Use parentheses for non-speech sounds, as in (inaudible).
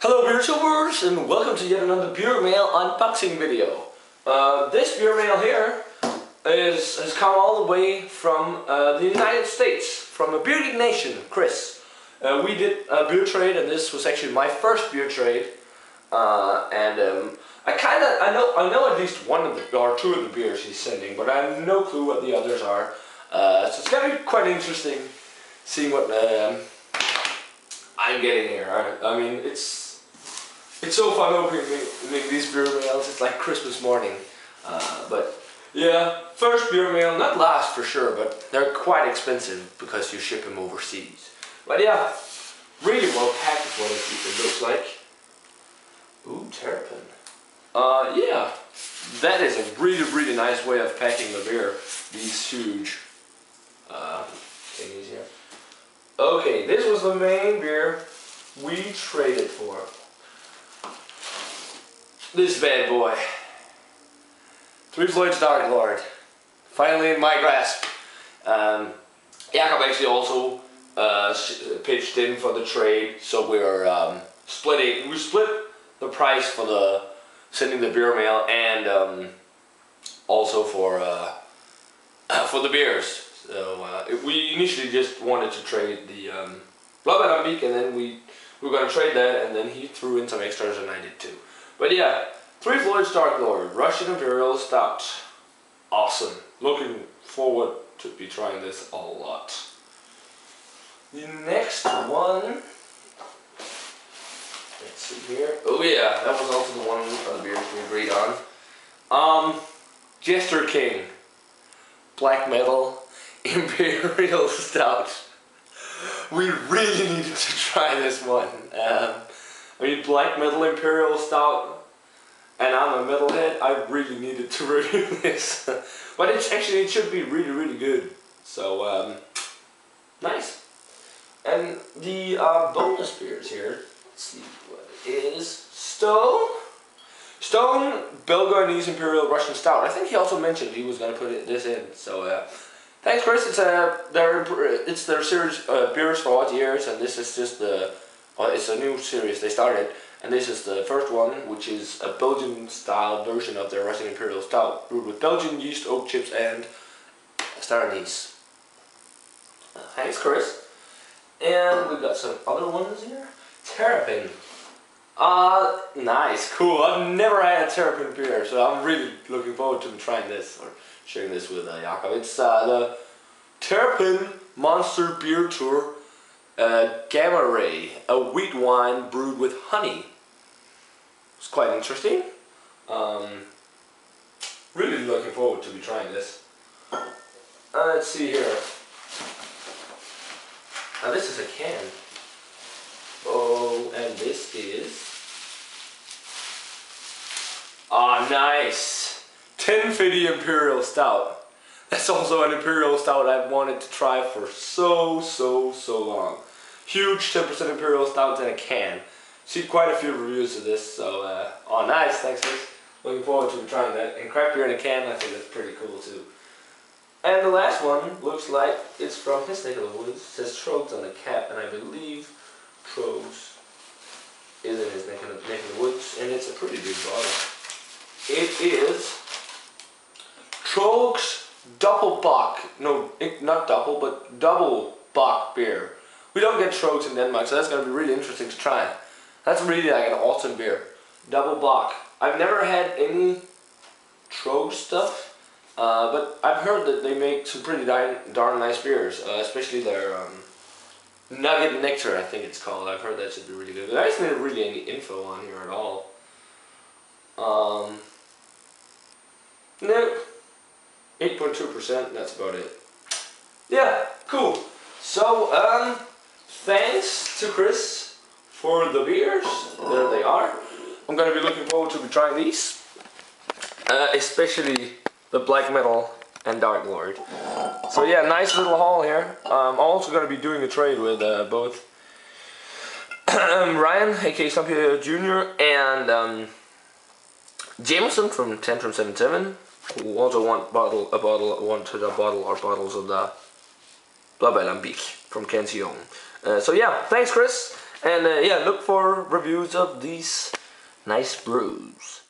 Hello beer tubers and welcome to yet another beer mail unboxing video. Uh, this beer mail here is has come all the way from uh, the United States, from a beer nation, Chris. Uh, we did a beer trade and this was actually my first beer trade. Uh, and um, I kind of, I know, I know at least one of the, or two of the beers he's sending, but I have no clue what the others are. Uh, so it's gonna be quite interesting seeing what um, I'm getting here. I, I mean, it's it's so fun opening these beer mails. It's like Christmas morning. Uh, but yeah, first beer mail, not last for sure, but they're quite expensive because you ship them overseas. But yeah, really well packed is what it, looks like. Ooh, terrapin. Uh, yeah, that is a really, really nice way of packing the beer. These huge uh, here. Okay, this was the main beer we traded for. This bad boy. Three Floyds Dark Lord. Finally in my grasp. Um, Jakob actually also uh, pitched in for the trade, so we're um, splitting. We split the price for the sending the beer mail and um, also for uh, (coughs) for the beers. So uh, we initially just wanted to trade the um, Blåbær Lambik and then we, we were going to trade that and then he threw in some extras and I did too. But yeah, Three Floyds Dark Lord, Russian Imperial Stout. Awesome. Looking forward to be trying this a lot. The next one, let's see here. Oh yeah, that was also the one of the beers we agreed on. Um, Jester King, Black Metal, (laughs) Imperial (laughs) Stout. We really needed to try this one. Um, I mean, Black Metal Imperial Stout, and I'm a metalhead, I really needed to (laughs) review this. but it's actually, it should be really, really good. So, um, nice. And the uh, bonus beers here, let's see what it is. Stone. Stone Belgian Imperial Russian Stout. I think he also mentioned he was going to put this in. So, uh, Thanks, Chris. It's uh, their it's their series uh, beers for odd years, and this is just the it's a new series they started, and this is the first one, which is a Belgian style version of their Russian Imperial Stout, brewed with Belgian yeast, oak chips, and star anise. Uh, thanks, Chris. And we've got some other ones here. Terrapin. Uh, nice, cool. I've never had a Terrapin beer, so I'm really looking forward to trying this or sharing this with uh, Jakob. It's uh, the Terrapin Monster Beer Tour uh, Gamma Ray, a wheat wine brewed with honey. It's quite interesting. Um, really looking forward to be trying this. Uh, let's see here. Now this is a can. Oh, and this is... Ah, oh, nice. Ten FIDY Imperial Stout. That's also an Imperial Stout I've wanted to try for so, so, so long. Huge 10% Imperial Stout in a can. See quite a few reviews of this, so, uh, oh nice, thanks guys. Looking forward to trying that. And craft beer in a can, I think that's pretty cool too. And the last one looks like it's from his neck of the woods. It says Tröegs on the cap, and I believe Tröegs is in his neck of, the, neck of the woods, and it's a pretty big bottle. It is Tröegs Double Bock. No, not double, but double Bock beer. We don't get Tröegs in Denmark, so that's going to be really interesting to try. That's really like an autumn beer. Double Bock. I've never had any Trog stuff. Uh, but I've heard that they make some pretty darn, nice beers, uh, especially their um, Nugget Nectar, I think it's called. I've heard that should be really good. There isn't really any info on here at all. Um, nope. 8.2%, that's about it. Yeah, cool. So, um, thanks to Chris for the beers. There they are. I'm going to be looking forward to trying these. Uh, especially the black metal and dark lord. So yeah, nice little haul here. I'm um, also going to be doing a trade with uh, both (clears throat) Ryan, aka Stumpy Jr. and um, Jameson from Tantrum 77, who also want bottle a bottle wanted a bottle or bottles of the Alambic from Cantillon. Uh, so yeah, thanks Chris, And uh, yeah, look for reviews of these nice brews.